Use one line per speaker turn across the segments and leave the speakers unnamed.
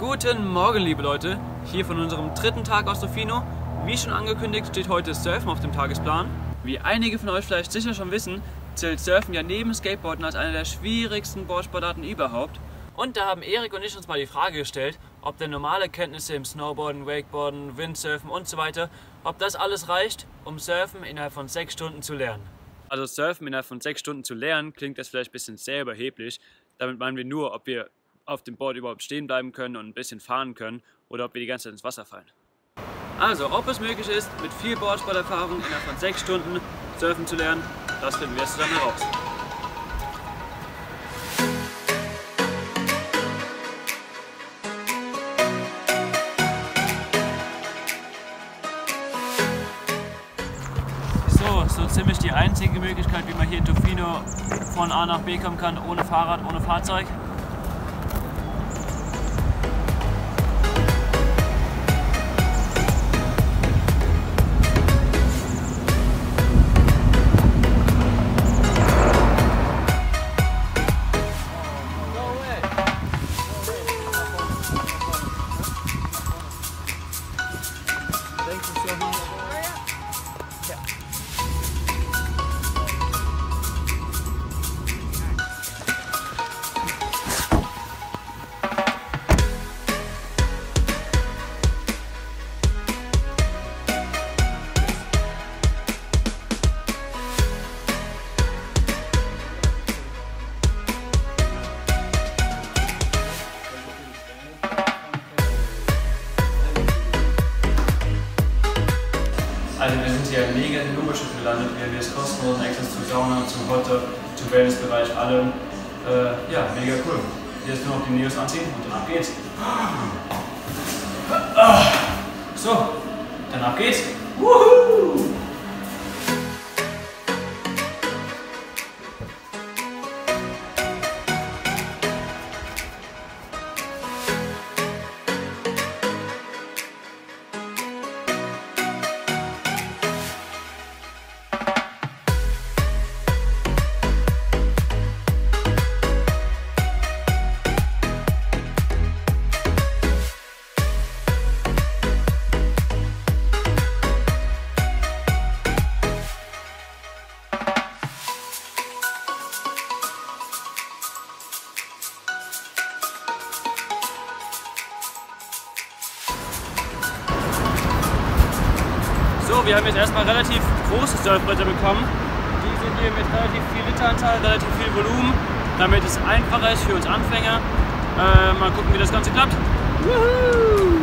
Guten Morgen, liebe Leute. Hier von unserem dritten Tag aus Tofino. Wie schon angekündigt, steht heute Surfen auf dem Tagesplan. Wie einige von euch vielleicht sicher schon wissen, zählt Surfen ja neben Skateboarden als eine der schwierigsten Boardsportarten überhaupt. Und da haben Erik und ich uns mal die Frage gestellt, ob denn normale Kenntnisse im Snowboarden, Wakeboarden, Windsurfen und so weiter, ob das alles reicht, um Surfen innerhalb von sechs Stunden zu lernen. Also Surfen innerhalb von sechs Stunden zu lernen, klingt das vielleicht ein bisschen sehr überheblich. Damit meinen wir nur, ob wir auf dem Board überhaupt stehen bleiben können und ein bisschen fahren können oder ob wir die ganze Zeit ins Wasser fallen. Also, ob es möglich ist, mit viel Boardsporterfahrung innerhalb von sechs Stunden surfen zu lernen, das finden wir jetzt zusammen heraus. So, so ziemlich die einzige Möglichkeit, wie man hier in Tofino von A nach B kommen kann, ohne Fahrrad, ohne Fahrzeug. Also wir sind hier mega in Luberschiff gelandet. Wir haben jetzt kostenlosen Access zu Sauna, zu Hotte, zu Wellnessbereich, allem. Äh, ja, mega cool. Jetzt nur noch die Neos anziehen und dann ab geht's. So, dann ab geht's. Woohoo! So, wir haben jetzt erstmal relativ große Surfbretter bekommen. Die sind hier mit relativ viel Literanteil, relativ viel Volumen, damit es einfacher ist für uns Anfänger. Äh, mal gucken, wie das Ganze klappt. Woohoo!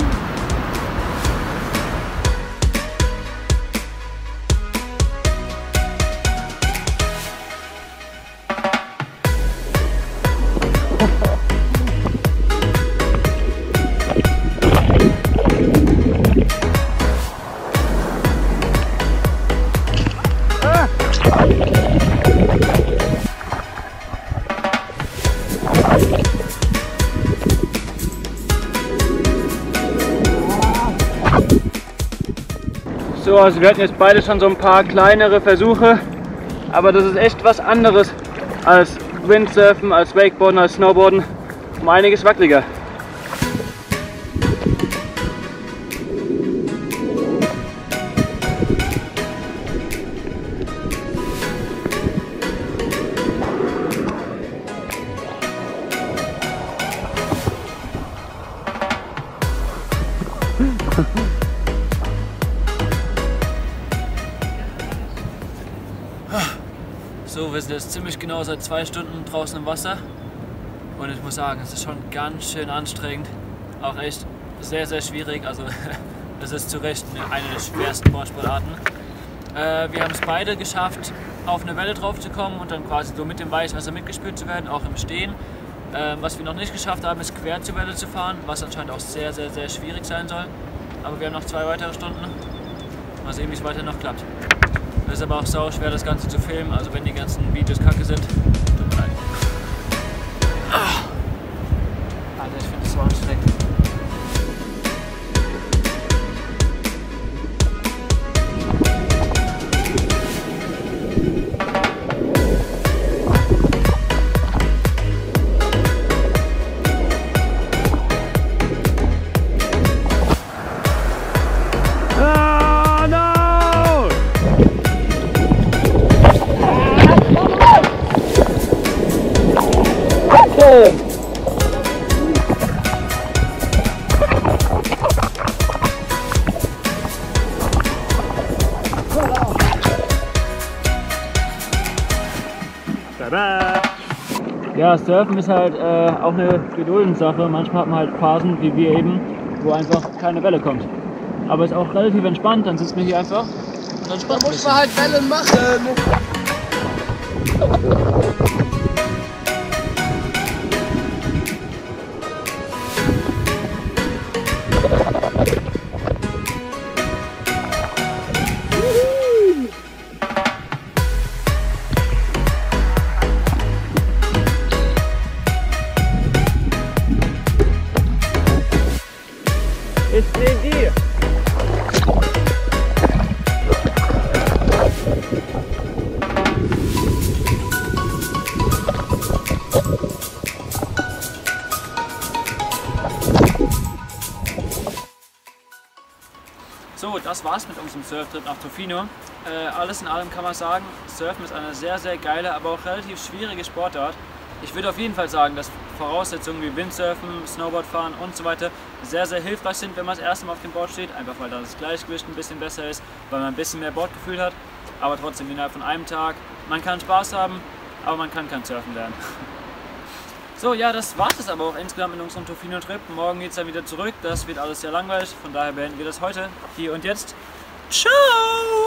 So, also wir hatten jetzt beide schon so ein paar kleinere Versuche, aber das ist echt was anderes als Windsurfen, als Wakeboarden, als Snowboarden. Um einiges wackeliger. So, wir sind jetzt ziemlich genau seit zwei Stunden draußen im Wasser. Und ich muss sagen, es ist schon ganz schön anstrengend. Auch echt sehr, sehr schwierig. Also, es ist zu Recht eine der schwersten Boardsportarten. Äh, wir haben es beide geschafft, auf eine Welle drauf zu kommen und dann quasi so mit dem Weichwasser mitgespült zu werden, auch im Stehen. Äh, was wir noch nicht geschafft haben, ist quer zur Welle zu fahren, was anscheinend auch sehr, sehr, sehr schwierig sein soll. Aber wir haben noch zwei weitere Stunden. Mal sehen, wie es weiter noch klappt. Es ist aber auch sau schwer, das Ganze zu filmen. Also wenn die ganzen Videos kacke sind, tut mir leid. Ah. Alter, ich finde es so anstrengend. Ja, Surfen ist halt äh, auch eine Geduldensache. Manchmal hat man halt Phasen, wie wir eben, wo einfach keine Welle kommt. Aber ist auch relativ entspannt, dann sitzt man hier einfach und dann
Da muss man halt Wellen machen.
So, das war's mit unserem Surftrip nach Tofino. Äh, alles in allem kann man sagen, Surfen ist eine sehr, sehr geile, aber auch relativ schwierige Sportart. Ich würde auf jeden Fall sagen, dass Voraussetzungen wie Windsurfen, Snowboardfahren und so weiter sehr, sehr hilfreich sind, wenn man das erste Mal auf dem Board steht. Einfach weil da das Gleichgewicht ein bisschen besser ist, weil man ein bisschen mehr Bordgefühl hat. Aber trotzdem innerhalb von einem Tag. Man kann Spaß haben, aber man kann kein Surfen lernen. So, ja, das war es aber auch insgesamt in unserem Tofino-Trip. Morgen geht es dann wieder zurück. Das wird alles sehr langweilig. Von daher beenden wir das heute. Hier und jetzt. Ciao!